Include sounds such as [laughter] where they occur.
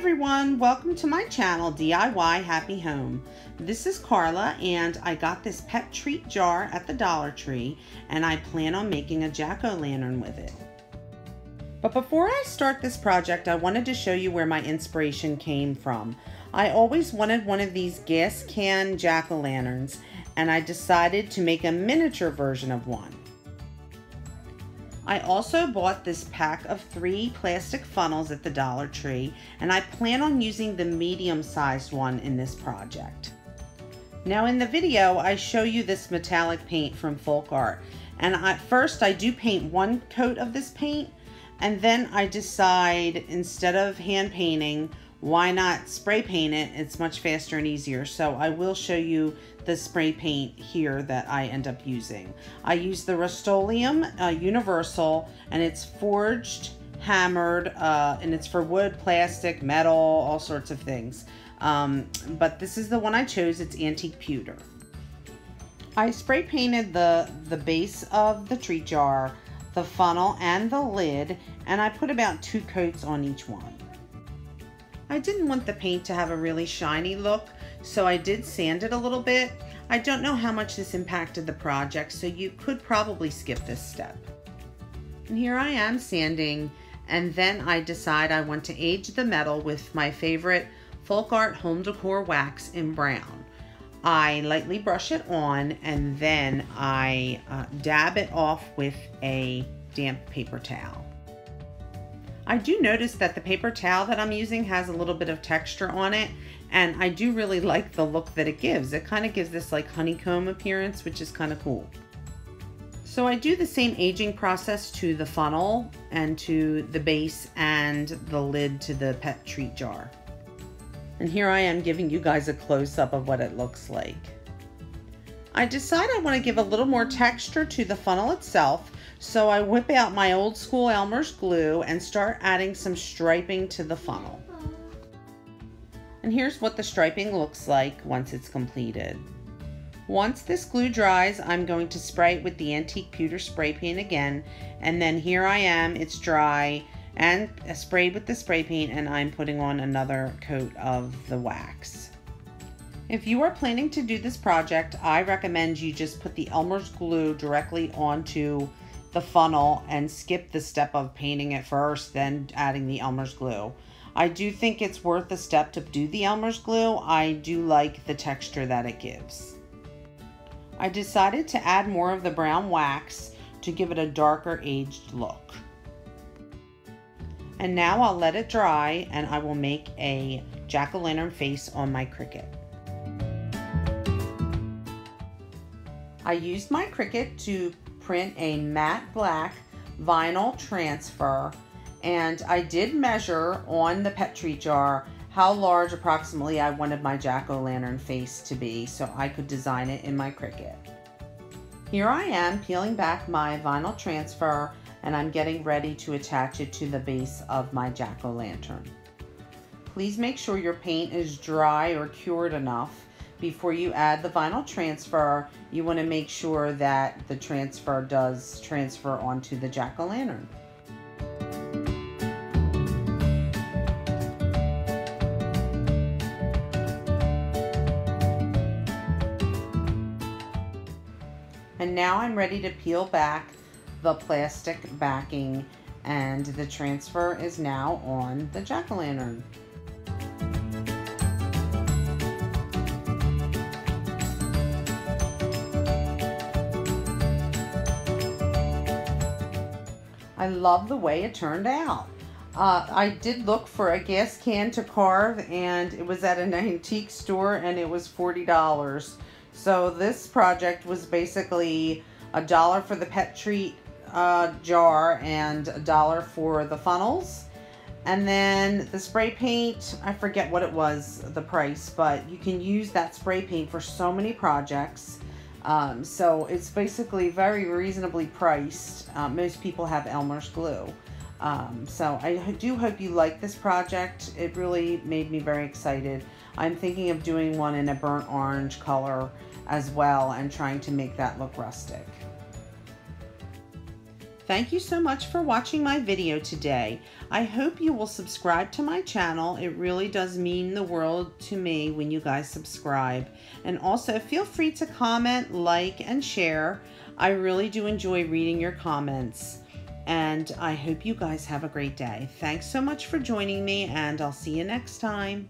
everyone, welcome to my channel DIY Happy Home. This is Carla and I got this pet treat jar at the Dollar Tree and I plan on making a jack-o'-lantern with it. But before I start this project, I wanted to show you where my inspiration came from. I always wanted one of these gas can jack-o'-lanterns and I decided to make a miniature version of one. I also bought this pack of three plastic funnels at the Dollar Tree and I plan on using the medium sized one in this project. Now in the video I show you this metallic paint from Folk Art and at first I do paint one coat of this paint and then I decide instead of hand painting why not spray paint it? It's much faster and easier. So I will show you the spray paint here that I end up using. I use the Rust-Oleum uh, Universal and it's forged, hammered, uh, and it's for wood, plastic, metal, all sorts of things. Um, but this is the one I chose. It's antique pewter. I spray painted the, the base of the treat jar, the funnel, and the lid, and I put about two coats on each one. I didn't want the paint to have a really shiny look, so I did sand it a little bit. I don't know how much this impacted the project, so you could probably skip this step. And here I am sanding, and then I decide I want to age the metal with my favorite Folk Art Home Decor wax in brown. I lightly brush it on and then I uh, dab it off with a damp paper towel. I do notice that the paper towel that I'm using has a little bit of texture on it and I do really [laughs] like the look that it gives. It kind of gives this like honeycomb appearance which is kind of cool. So I do the same aging process to the funnel and to the base and the lid to the pet treat jar. And here I am giving you guys a close-up of what it looks like. I decide I want to give a little more texture to the funnel itself so I whip out my old school Elmer's glue and start adding some striping to the funnel. And here's what the striping looks like once it's completed. Once this glue dries, I'm going to spray it with the antique pewter spray paint again. And then here I am, it's dry and sprayed with the spray paint and I'm putting on another coat of the wax. If you are planning to do this project, I recommend you just put the Elmer's glue directly onto the funnel and skip the step of painting it first, then adding the Elmer's glue. I do think it's worth the step to do the Elmer's glue. I do like the texture that it gives. I decided to add more of the brown wax to give it a darker aged look. And now I'll let it dry and I will make a jack-o'-lantern face on my Cricut. I used my Cricut to print a matte black vinyl transfer and I did measure on the Petri jar how large approximately I wanted my jack-o'-lantern face to be so I could design it in my Cricut. Here I am peeling back my vinyl transfer and I'm getting ready to attach it to the base of my jack-o'-lantern. Please make sure your paint is dry or cured enough before you add the vinyl transfer, you want to make sure that the transfer does transfer onto the jack-o'-lantern. And now I'm ready to peel back the plastic backing and the transfer is now on the jack-o'-lantern. I love the way it turned out. Uh, I did look for a gas can to carve and it was at an antique store and it was $40. So this project was basically a dollar for the pet treat uh, jar and a dollar for the funnels. And then the spray paint, I forget what it was, the price, but you can use that spray paint for so many projects. Um, so it's basically very reasonably priced. Uh, most people have Elmer's glue. Um, so I do hope you like this project. It really made me very excited. I'm thinking of doing one in a burnt orange color as well and trying to make that look rustic. Thank you so much for watching my video today. I hope you will subscribe to my channel. It really does mean the world to me when you guys subscribe. And also feel free to comment, like, and share. I really do enjoy reading your comments. And I hope you guys have a great day. Thanks so much for joining me, and I'll see you next time.